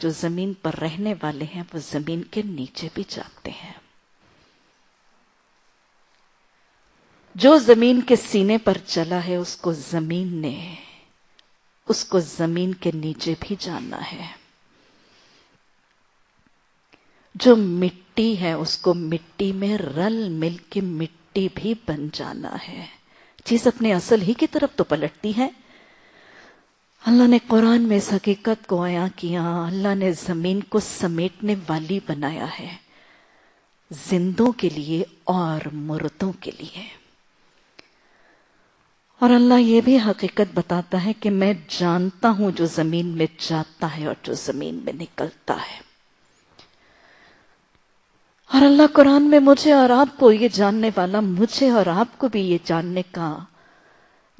जो ज़मीन पर रहने वाले हैं, वो ज़मीन के नीचे भी जाते हैं। जो ज़मीन के सीने पर चला है, उसको ज़मीन ने, उसको ज़मीन के नीचे भी जाना है। जो मिट्टी है, उसको मिट्टी में रल मिल के मिट्टी भी बन जाना है। चीज़ अपने असल ही की तरफ़ तो पलटती है। अल्लाह ने कुरान में इस हकीकत को आया किया, अल्लाह ने ज़मीन को समेटने वाली बनाया है, जिंदों के लिए और मुर्दों के लिए। और अल्लाह ये भी हकीकत बताता है कि मैं जानता हूँ जो ज़मीन में जाता है और जो ज़मीन में निकलता है। और अल्लाह कुरान में मुझे और आपको ये जानने वाला, मुझे और आपको भी ये जानने का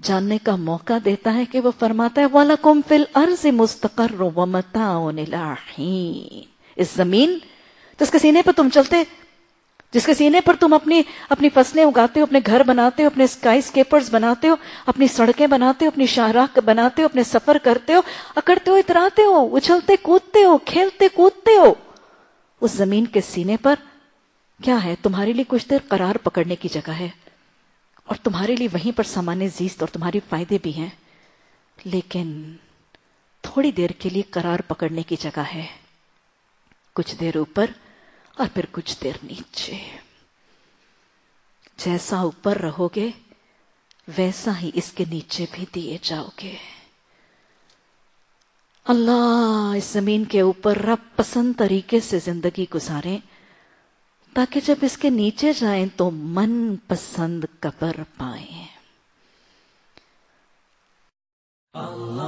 जानने का मौका देता है कि वो फरमाता है वाला कुम फिल अर्ज़ मुस्तकर इस ज़मीन जिसके सीने पर तुम चलते, जिसके सीने पर तुम अपनी अपनी फ़सलें उगाते हो, अपने घर बनाते हो, अपने स्काई स्केपर्स बनाते हो, अपनी सड़कें बनाते हो, अपनी शाहराह बनाते हो, अपने सफ़र करते हो, अकड़ते हो, इतराते हो, उछलते, कूदते हो, खेलते, कूदते हो, उस ज़मीन के सीने पर क्या है? तुम्हारे लिए कुछ देर करार पकड़ने की जगह है। और तुम्हारे लिए वहीं पर सामान्य जीत और तुम्हारे फ़ायदे भी हैं। लेकिन थोड़ी देर के लिए करार पकड़ने की जगह है। कुछ देर ऊपर और फिर कुछ देर नीचे। जैसा ऊपर रहोगे, वैसा ही इसके नीचे भी दिए जाओगे। अल्लाह, इस ज़मीन के ऊपर रब पसंद तरीके से ज़िंदगी गुजारें। ताकि जब इसके नीचे जाएँ तो मन पसंद कबर पाए। अल्लाह